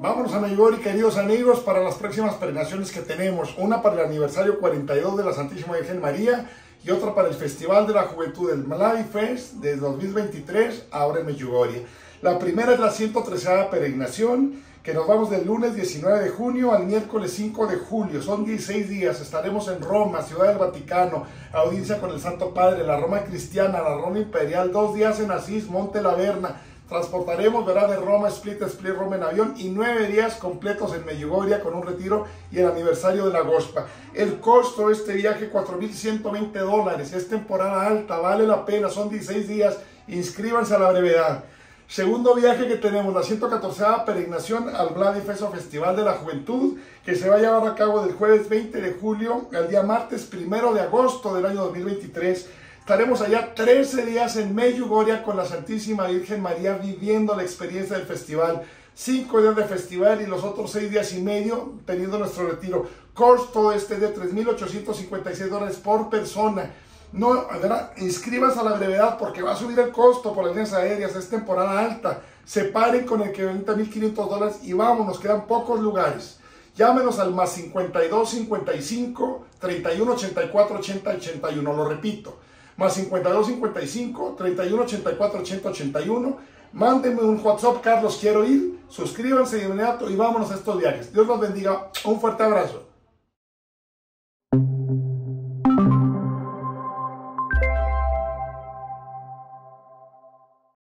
Vámonos a Medjugorje, queridos amigos, para las próximas peregrinaciones que tenemos. Una para el aniversario 42 de la Santísima Virgen María y otra para el Festival de la Juventud del Malawi Fest de 2023, ahora en Medjugorje. La primera es la 113 peregrinación, que nos vamos del lunes 19 de junio al miércoles 5 de julio. Son 16 días. Estaremos en Roma, Ciudad del Vaticano, audiencia con el Santo Padre, la Roma cristiana, la Roma imperial, dos días en Asís, Monte Laverna Transportaremos, ¿verdad? De Roma, Split, Split, Roma en avión y nueve días completos en Medjugorje con un retiro y el aniversario de la Gospa. El costo de este viaje, 4.120 dólares. Es temporada alta, vale la pena, son 16 días. Inscríbanse a la brevedad. Segundo viaje que tenemos, la 114 peregrinación al Vladifeso Festival de la Juventud, que se va a llevar a cabo del jueves 20 de julio al día martes 1 de agosto del año 2023 Estaremos allá 13 días en Medjugorje con la Santísima Virgen María viviendo la experiencia del festival. 5 días de festival y los otros 6 días y medio teniendo nuestro retiro. Costo este de 3.856 dólares por persona. No, inscríbanse a la brevedad porque va a subir el costo por las líneas aéreas, es temporada alta. Separen con el que 20.500 dólares y vamos, nos quedan pocos lugares. Llámenos al más 52 55 31 84 80 81. Lo repito, más 52 55 31 84 80 81. Mándenme un WhatsApp, Carlos, quiero ir. Suscríbanse de inmediato y vámonos a estos viajes. Dios los bendiga. Un fuerte abrazo.